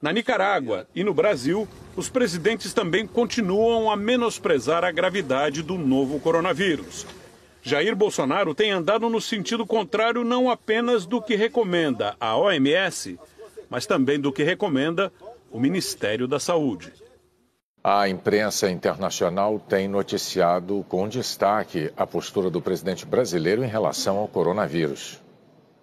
Na Nicarágua e no Brasil, os presidentes também continuam a menosprezar a gravidade do novo coronavírus. Jair Bolsonaro tem andado no sentido contrário não apenas do que recomenda a OMS, mas também do que recomenda o Ministério da Saúde. A imprensa internacional tem noticiado com destaque a postura do presidente brasileiro em relação ao coronavírus.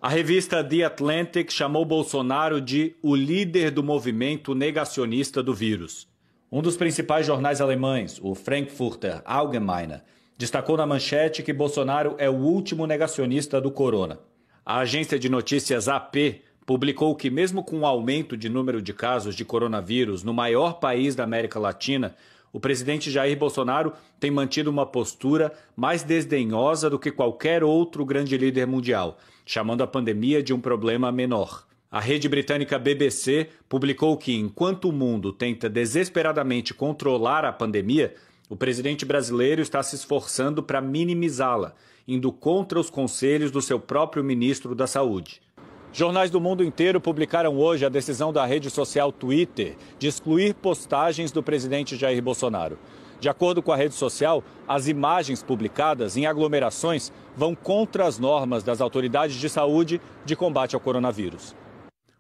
A revista The Atlantic chamou Bolsonaro de o líder do movimento negacionista do vírus. Um dos principais jornais alemães, o Frankfurter Allgemeine, destacou na manchete que Bolsonaro é o último negacionista do corona. A agência de notícias AP publicou que, mesmo com o aumento de número de casos de coronavírus no maior país da América Latina, o presidente Jair Bolsonaro tem mantido uma postura mais desdenhosa do que qualquer outro grande líder mundial chamando a pandemia de um problema menor. A rede britânica BBC publicou que, enquanto o mundo tenta desesperadamente controlar a pandemia, o presidente brasileiro está se esforçando para minimizá-la, indo contra os conselhos do seu próprio ministro da Saúde. Jornais do mundo inteiro publicaram hoje a decisão da rede social Twitter de excluir postagens do presidente Jair Bolsonaro. De acordo com a rede social, as imagens publicadas em aglomerações vão contra as normas das autoridades de saúde de combate ao coronavírus.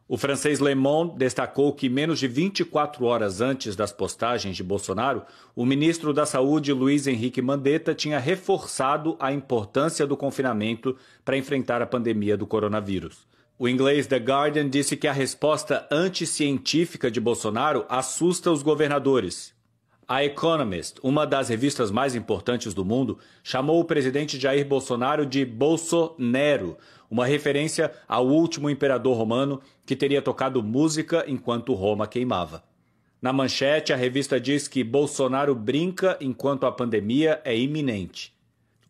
O francês Le Monde destacou que menos de 24 horas antes das postagens de Bolsonaro, o ministro da Saúde, Luiz Henrique Mandetta, tinha reforçado a importância do confinamento para enfrentar a pandemia do coronavírus. O inglês The Guardian disse que a resposta anticientífica de Bolsonaro assusta os governadores a Economist, uma das revistas mais importantes do mundo, chamou o presidente Jair Bolsonaro de Bolsonaro, uma referência ao último imperador romano que teria tocado música enquanto Roma queimava. Na manchete, a revista diz que Bolsonaro brinca enquanto a pandemia é iminente.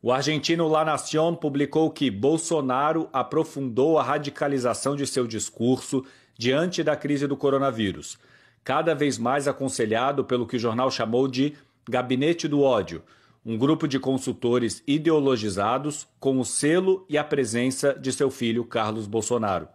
O argentino La Nación publicou que Bolsonaro aprofundou a radicalização de seu discurso diante da crise do coronavírus cada vez mais aconselhado pelo que o jornal chamou de Gabinete do Ódio, um grupo de consultores ideologizados com o selo e a presença de seu filho Carlos Bolsonaro.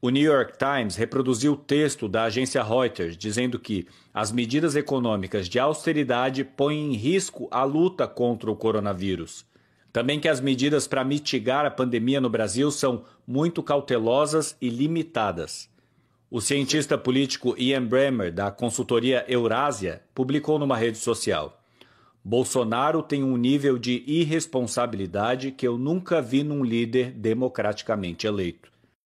O New York Times reproduziu o texto da agência Reuters dizendo que as medidas econômicas de austeridade põem em risco a luta contra o coronavírus. Também que as medidas para mitigar a pandemia no Brasil são muito cautelosas e limitadas. O cientista político Ian Bremmer, da consultoria Eurásia, publicou numa rede social: Bolsonaro tem um nível de irresponsabilidade que eu nunca vi num líder democraticamente eleito.